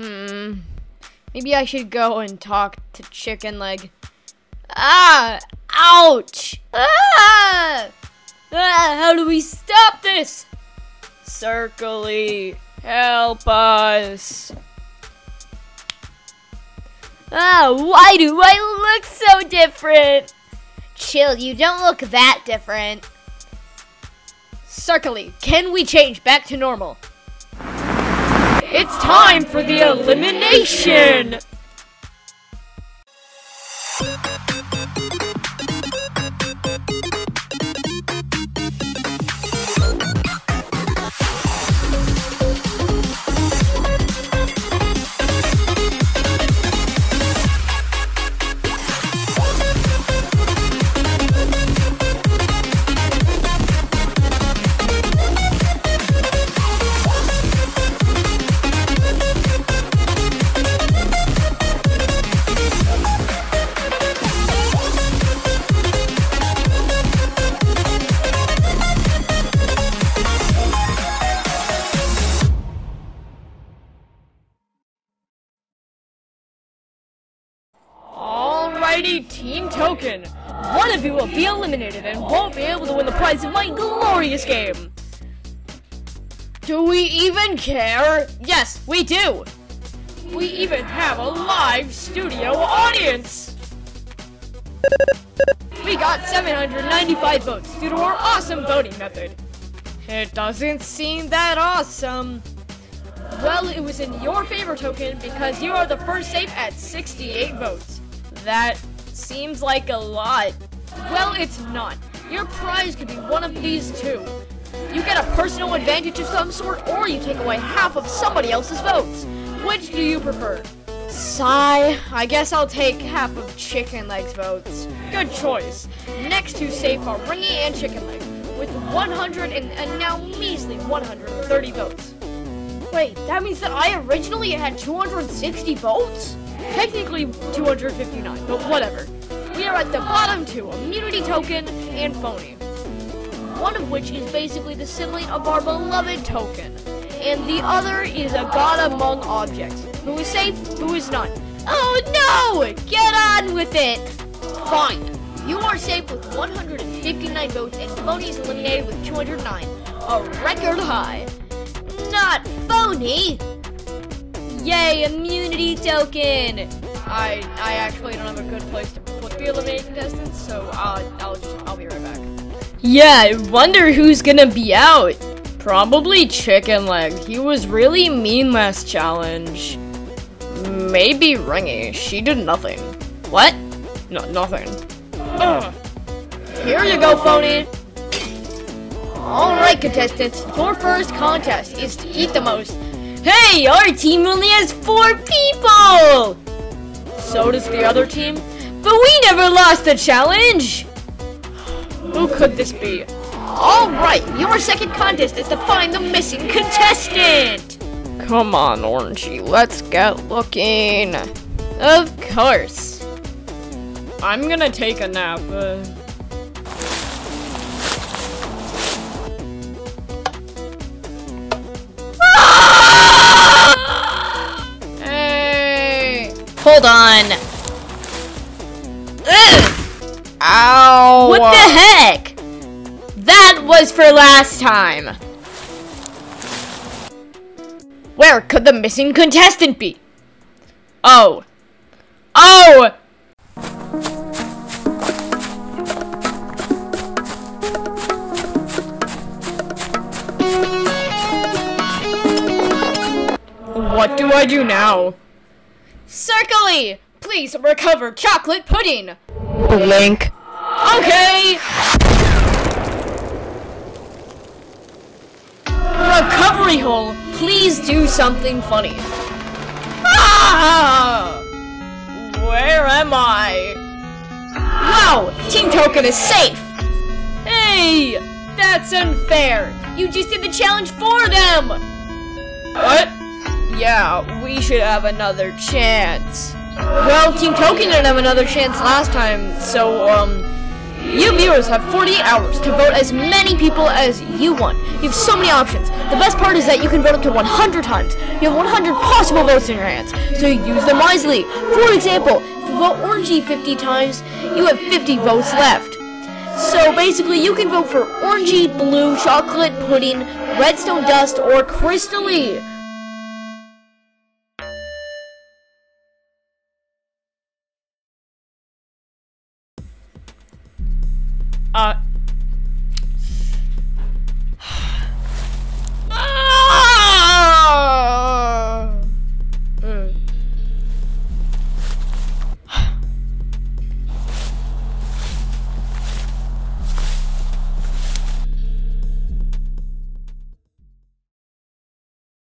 Hmm. Maybe I should go and talk to Chicken Leg. Ah! Ouch! Ah! Ah! How do we stop this? Circly, help us. Ah, why do I look so different? Chill, you don't look that different. Circly, can we change back to normal? It's time for the elimination! Alrighty, Team Token. One of you will be eliminated and won't be able to win the prize of my glorious game. Do we even care? Yes, we do. We even have a live studio audience. We got 795 votes due to our awesome voting method. It doesn't seem that awesome. Well, it was in your favor token because you are the first safe at 68 votes. That seems like a lot. Well, it's not. Your prize could be one of these two. You get a personal advantage of some sort, or you take away half of somebody else's votes. Which do you prefer? Sigh. I guess I'll take half of Chicken Leg's votes. Good choice. Next two safe are Ringy and Chicken Leg, with 100 and, and now measly 130 votes. Wait, that means that I originally had 260 votes? Technically 259, but whatever. We are at the bottom two, Immunity Token and Phony. One of which is basically the sibling of our beloved Token. And the other is a god among objects. Who is safe, who is not. Oh no! Get on with it! Fine. You are safe with 159 votes and Phony is eliminated with 209. A record high. Not phony! Yay, immunity token! I I actually don't have a good place to put the eliminated contestants, so I'll I'll just I'll be right back. Yeah, I wonder who's gonna be out. Probably Chicken Leg. He was really mean last challenge. Maybe Ringy. She did nothing. What? No, nothing. Ugh. Here you go, phony. Alright, contestants. Your first contest is to eat the most. Hey, our team only has four people! So does the other team. But we never lost a challenge! Who could this be? Alright, your second contest is to find the missing contestant! Come on, Orangey, let's get looking. Of course. I'm gonna take a nap. Uh... Hold on. Ugh! Ow! What the heck? That was for last time. Where could the missing contestant be? Oh. Oh! What do I do now? Circly! Please recover chocolate pudding! Blink. Okay! Recovery hole, please do something funny. Ah! Where am I? Wow! Team Token is safe! Hey! That's unfair! You just did the challenge for them! What? Yeah, we should have another chance. Well, Team Token didn't have another chance last time, so, um, You viewers have 48 hours to vote as many people as you want. You have so many options. The best part is that you can vote up to 100 times. You have 100 possible votes in your hands, so use them wisely. For example, if you vote orangey 50 times, you have 50 votes left. So basically, you can vote for orangey, blue, chocolate pudding, redstone dust, or crystally. Uh,